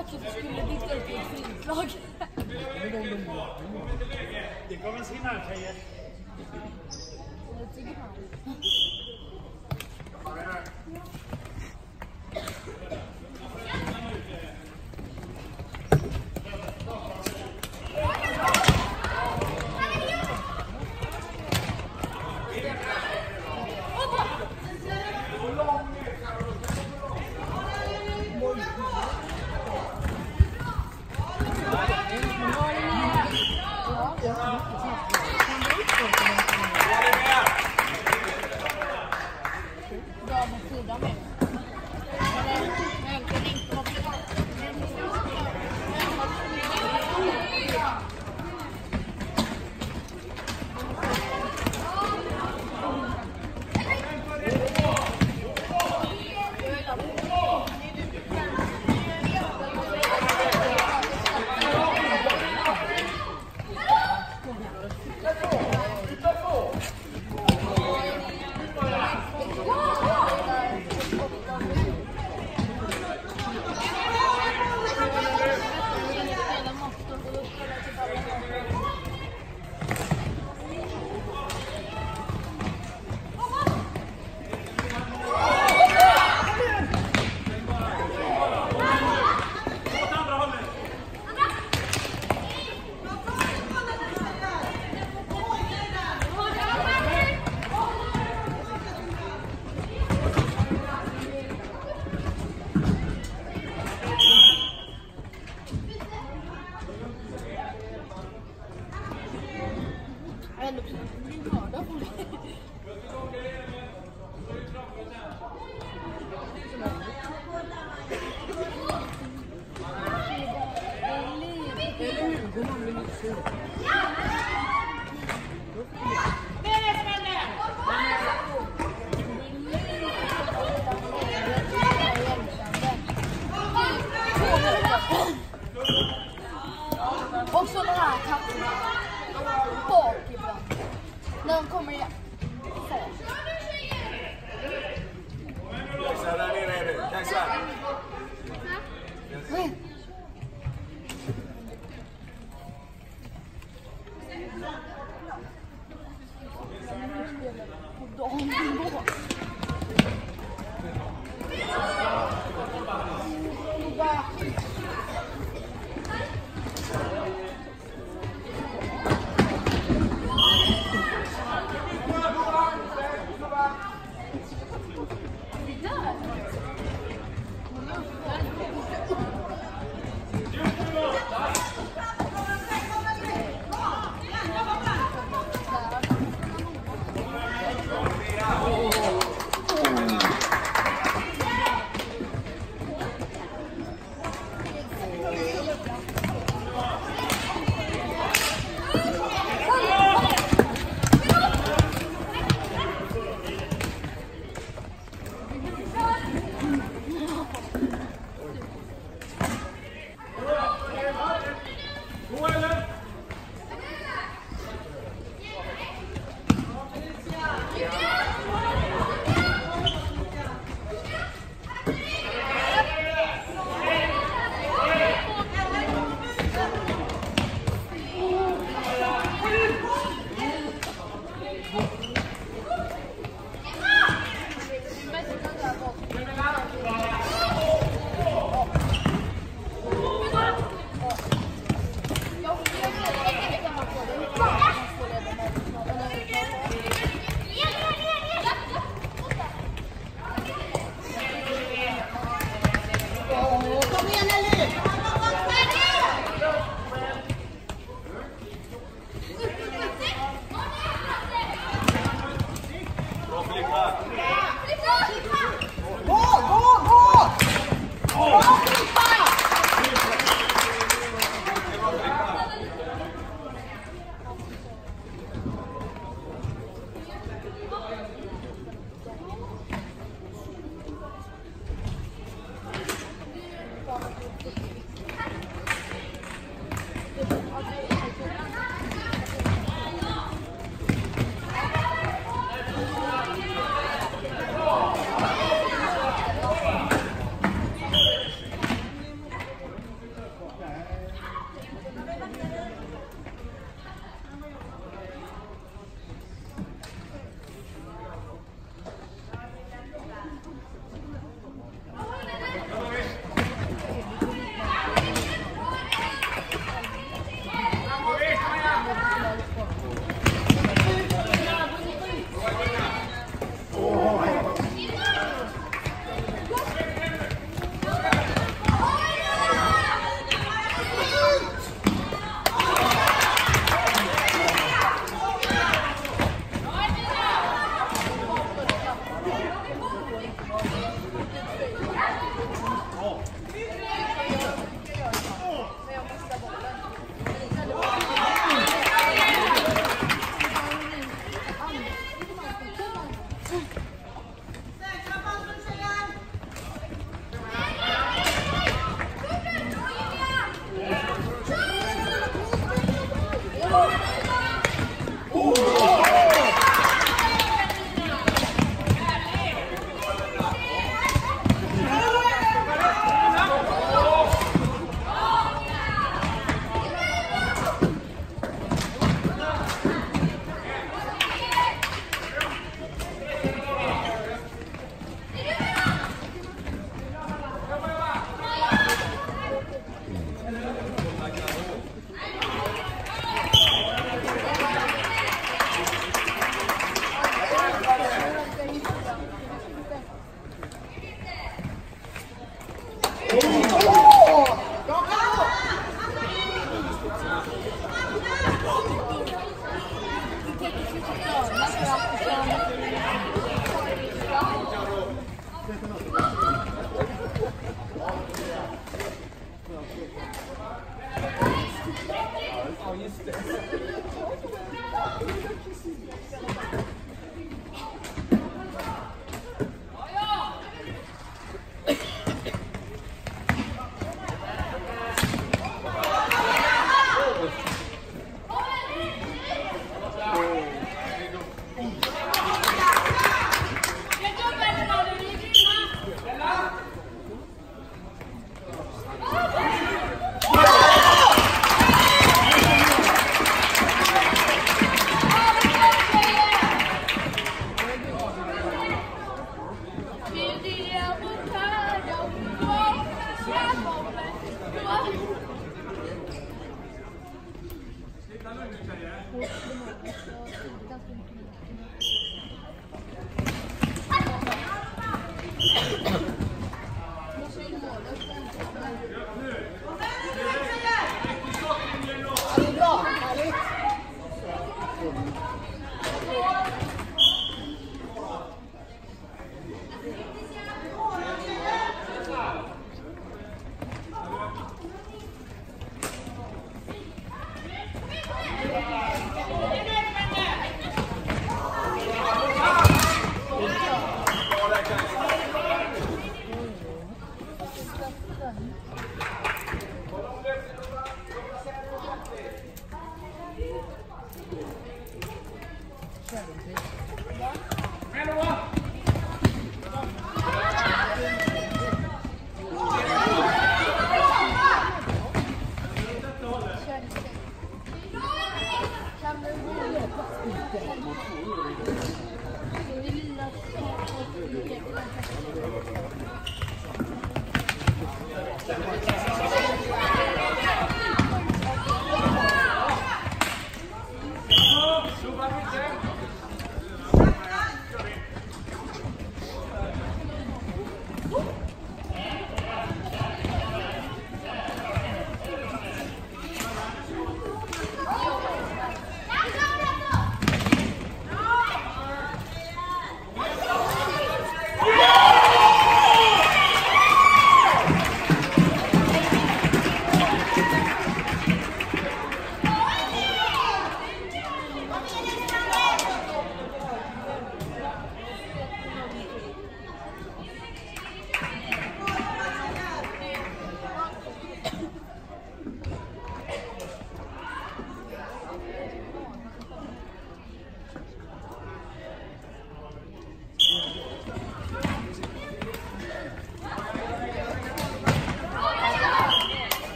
att Sparket skulle bygga upp ett filmlag. Det kommer senare tjejer. Jag tycker man. Yeah. Vamos!